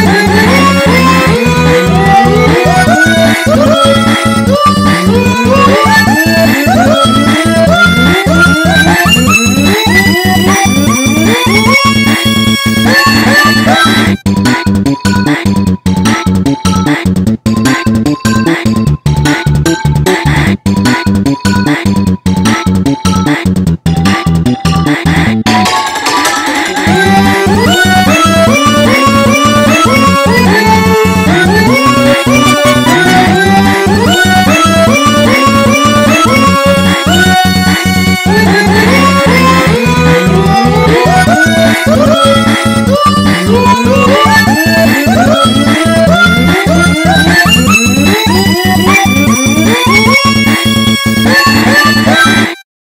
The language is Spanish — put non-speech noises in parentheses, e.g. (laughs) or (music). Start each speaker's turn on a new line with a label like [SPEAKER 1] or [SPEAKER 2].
[SPEAKER 1] Thank (laughs) you. You.